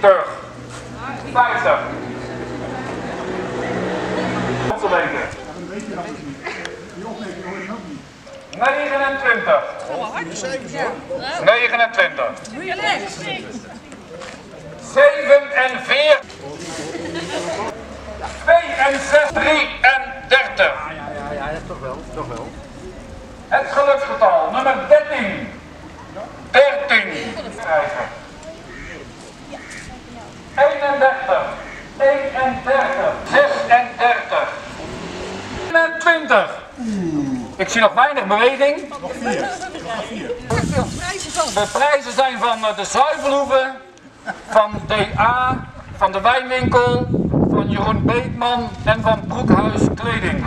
40. 50. Op te weten. 29. 29. 47. 62. 33. Ja, ja, toch wel, toch wel. Het geluksgetal, nummer 13. 13. 36. 21. Ik zie nog weinig beweging. Nog vier. Nog vier. De prijzen zijn van eh, de zuivelhoeven, van DA, van de wijnwinkel, van Jeroen Beekman en van Broekhuis Kleding.